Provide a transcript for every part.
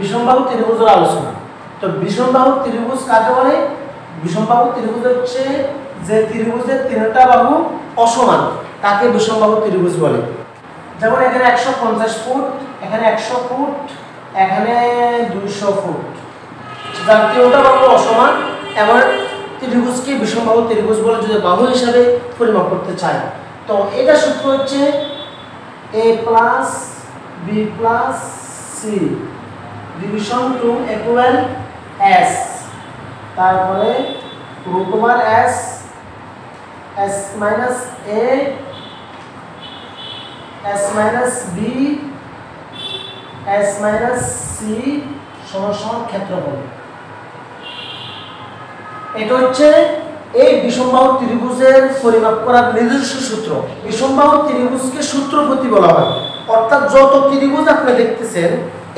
বিষমবাহু ত্রিভুজের আলোচনা। তো বিষমবাহু ত্রিভুজ কাকে বলে? বিষমবাহু ত্রিভুজ হচ্ছে যে ত্রিভুজের তিনটা বাহু অসমান, তাকে বিষমবাহু ত্রিভুজ বলে। যেমন এখানে একশো পঞ্চাশ ফুট, এখানে একশো ফুট, এখানে দুইশো ফুট। যার তিনটা বাহু অসমান, এবার ত্রিভুজকে বিষমবাহু ত্রিভুজ বলে যদি বাহু হিসাবে পরিমাপ করতে চায় তো এটা সূত্র হচ্ছে a plus b plus c. Division two equal s তারপরে root over s s minus a s minus b s minus c সমান ক্ষেত্রফল। এটা হচ্ছে এই বিষমবাহু ত্রিভুজের পরিমাপ করার নিজস্ব সূত্র। বিষমবাহু ত্রিভুজকে সূত্রপতি বলা হয়। অর্থাৎ যত ত্রিভুজ আপনি দেখতেছেন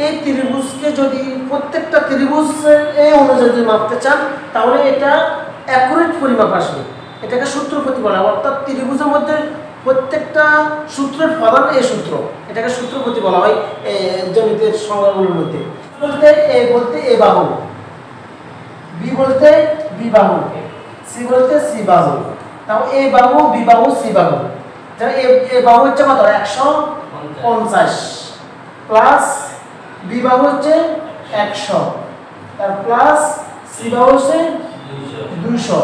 এই ত্রিভুজকে যদি প্রত্যেকটা ত্রিভুজের এই অনুযায়ী যদি মাপতে চান, তাহলে এটা অ্যাকুরেট পরিমাপ আসবে। এটাকে সূত্রপতি বলা হয়। অর্থাৎ ত্রিভুজের মধ্যে প্রত্যেকটা সূত্রের প্রধান এই সূত্র। এটাকে সূত্রপতি বলা হয় জমিতের সংজ্ঞাগুলোর মধ্যে। বলতে এ বলতে এ বাহু বি বলতে বি বাহু সি বলতে সি বাহু তাও এ বাহু, বি বাহু, সি বাহু। এ বাহু হচ্ছে কত? একশো পঞ্চাশ। প্লাস বি বাহু হচ্ছে একশো। তার প্লাস সি বাহু হচ্ছে দুইশো।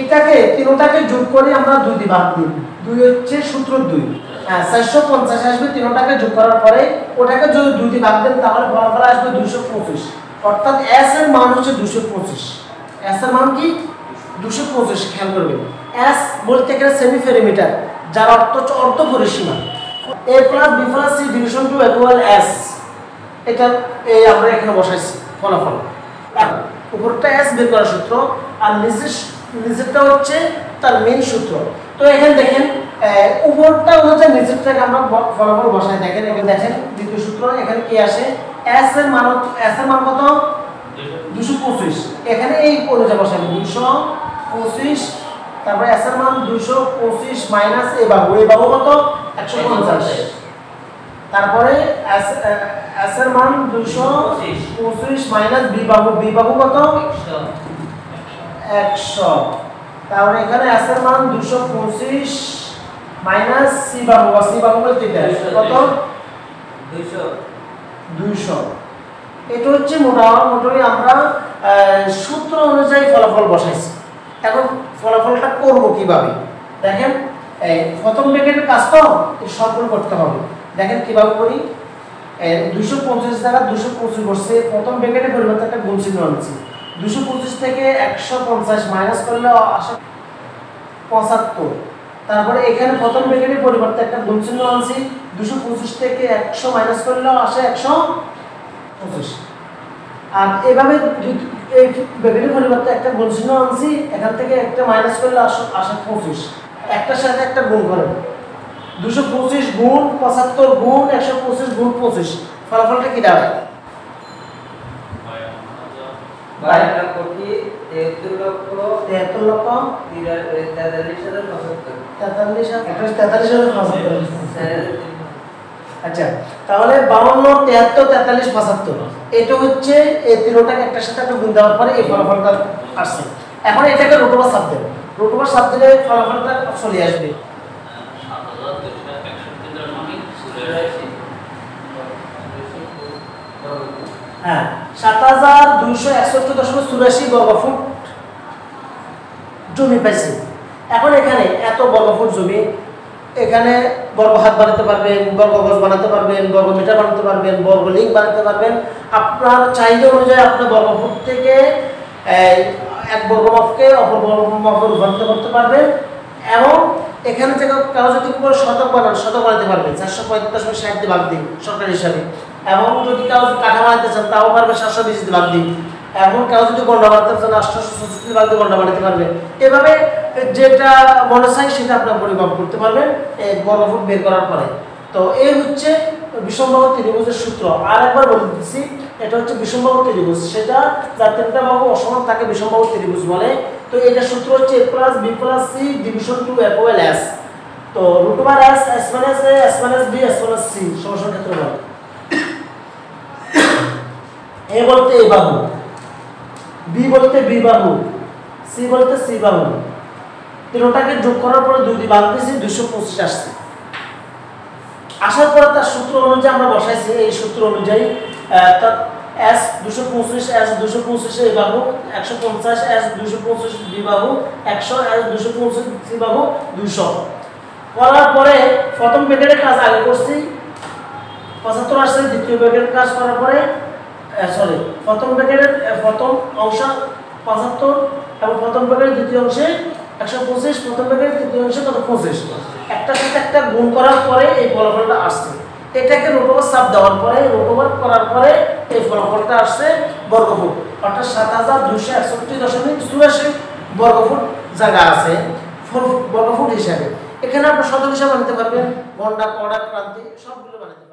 এটাকে, তিনোটাকে যোগ করে আমরা দুই দিয়ে দিই। দুই হচ্ছে সূত্র দুই। হ্যাঁ চারশো পঞ্চাশ আসবে, তিনোটাকে যোগ করার পরে ওটাকে যদি দুই দিয়ে দেন, তাহলে ফলাফল আসবে দুইশো পঁচিশ। অর্থাৎ এস এর মান হচ্ছে দুশো পঁচিশ। এস এর মান কি? দুশো পঁচিশ, খেয়াল করবেন। এস বলতে গেলে সেমি পেরিমিটার যার অর্থ হচ্ছে অর্ধ পরিসীমা a plus b plus c division two equal s এটা এই আমরা এখানে বসাইছি, ফলাফল। উপরটা এস বের করার সূত্র আর নিচের নিচেরটা হচ্ছে তার মেন সূত্র। তো এখানে দেখেন উপরটা হচ্ছে নিচেরটাকে আমরা ফলাফল বসাই। দেখেন, এখানে দেখেন, দ্বিতীয় সূত্র, এখানে কি আসে? এস এর মান এস এর মান কত? দুশো পঁচিশ। এখানে এই অনুযায়ী বসাবেন দুশো পঁচিশ, তারপরে এস এর মান দুশো পঁচিশ মাইনাস এ বাহু এ বাহু কত? একশো পঞ্চাশ। তারপরে এস এর মান দুশো পঁচিশ মাইনাস বি বাহু বি বাহু কত? একশো। তাহলে এখানে এস এর মান দুশো পঁচিশ মাইনাস সি বাহু বা সি বাহু কত? দুইশো। এটা হচ্ছে মোটামুটি আমরা সূত্র অনুযায়ী ফলাফল বসাইছি। এখন ফলাফলটা করব কীভাবে? দেখেন এই প্রথম ব্র্যাকেটের কাজ তো সবগুলো করতে হবে। দেখেন কীভাবে করি? দুশো পঁচিশ জায়গা দুশো পঁচিশ বসছে। প্রথম ব্র্যাকেটের পরিবর্তে একটা গুণ চিহ্ন আনছি। দুশো পঁচিশ থেকে একশো পঞ্চাশ মাইনাস করলে আসা পঁচাত্তর। তারপরে এখানে প্রথম ব্র্যাকেটের পরিবর্তে একটা গুণ চিহ্ন আনছি। দুশো পঁচিশ থেকে একশো মাইনাস করলেও আসে একশো পঁচিশ। আর এভাবে এই ব্র্যাকেটের পরিবর্তে একটা গুণ চিহ্ন আনছি, এখান থেকে একটা মাইনাস করলে আসে পঁচিশ। একটার সাথে একটা গুণ করেন দুশো পঁচিশ গুণ পঁচাত্তর গুণ একশো পঁচিশ গুণ পঁচিশ। ফলাফলটা কি দাঁড়ায়? তেহাত্তর লক্ষ তেতাল্লিশ হাজার তেতাল্লিশ পঁচাত্তর। আচ্ছা তাহলে বাউন্ন তেহাত্তর তেতাল্লিশ পঁচাত্তর। এটা হচ্ছে এই তিনটাকে একটার সাথে একটা গুণ দেওয়ার পরে এই ফলাফলটা আসছে। এখন এটাকে রোটোবার সাপ দেবে। রোটোবার সাপ দিলে ফলাফলটা চলে আসবে। হ্যাঁ সাত হাজার দুইশো একষট্টি দশমিক চুরাশি বর্গফুট জমি পাইছে। এখন এখানে এত বর্গফুট জমি, এখানে বর্গ হাত বানাতে পারবেন বর্গ গজ বানাতে পারবেন বর্গ মিটার বানাতে পারবেন বর্গ লিঙ্ক বানাতে পারবেন। আপনার চাহিদা অনুযায়ী আপনি বর্গফুট থেকে এক বর্গমাপকে অপর বর্গ মাপে রূপান্তর করতে পারবেন এবং এখানে থেকে কারও যদি কোনো শতক বানান, শতক বানাতে পারবেন, চারশো পঁয়ত্রিশ দশমিক ষাট দিয়ে ভাগ দিন, সরকারি হিসাবে। এবং যদি কাউ কাঠা বানাতে চান, তাও পারবে সাতশো বিশ ভাগ দিন। এখন কেউ যদি গন্ডা বানাতে চান, আটশোশো ছষট্টি ভাগ দিয়ে গন্ডা বানাতে পারবে। এভাবে যেটা মনে চাই, সেটা আপনার পরিমাপ করতে পারবেন বর্গফুট বের করার পরে। তো এই হচ্ছে বিষমবাহু ত্রিভুজের সূত্র। আর একবার বলে দিচ্ছি এটা হচ্ছে বিষমবাহু ত্রিভুজ। সেটা যার তিনটা বাহু অসমান তাকে বিষমবাহু ত্রিভুজ বলে। তো এটা সূত্র হচ্ছে a plus, b plus, c division two equal s. তো root over s s minus a, s minus b, s minus c সমস্যার ক্ষেত্রে এ বলতে এ বাহু, বি বলতে বি বাহু, সি বলতে সি বাহু। তিনটাকে যোগ করার পরে দুই দিয়ে বাদ দিয়েছি দুশো পঁচিশ আসছে। আসার পরে তার সূত্র অনুযায়ী আমরা বসাইছি, এই সূত্র অনুযায়ী তার এস দুশো পঁচিশ, এস দুশো পঁচিশে, এ বাহু, একশো পঞ্চাশ, এস দুশো পঁচিশ, বি বাহু, একশো, এস দুশো পঁচিশ, সি বাহু দুশো করার পরে প্রথম ব্যাকেটের কাজ আগে করছি, পঁচাত্তর আসছে, দ্বিতীয় ব্যাকেটের কাজ করার পরে সরি প্রথম ব্যাকেটের আহ, প্রথম অংশ পঁচাত্তর এবং প্রথম ব্যাকেটের দ্বিতীয় অংশে একশো পঁচিশ প্রথম ব্যাকেটের তৃতীয় অংশে কত? পঁচিশ। একটার সাথে একটা গুণ করার পরে এই ফলাফলটা আসছে। এটাকে রোটোবার সাপ দেওয়ার পরে রোটোবার করার পরে এই ফলাফলটা আসছে বর্গফুট। অর্থাৎ সাত হাজার দুশো একষট্টি দশমিক চুরাশি বর্গফুট জায়গা আছে বর্গফুট হিসাবে। এখানে আপনার শতক হিসাবে বানাতে পারবেন। ঘণ্টা কড়া ক্রান্তি সবগুলো বানাতে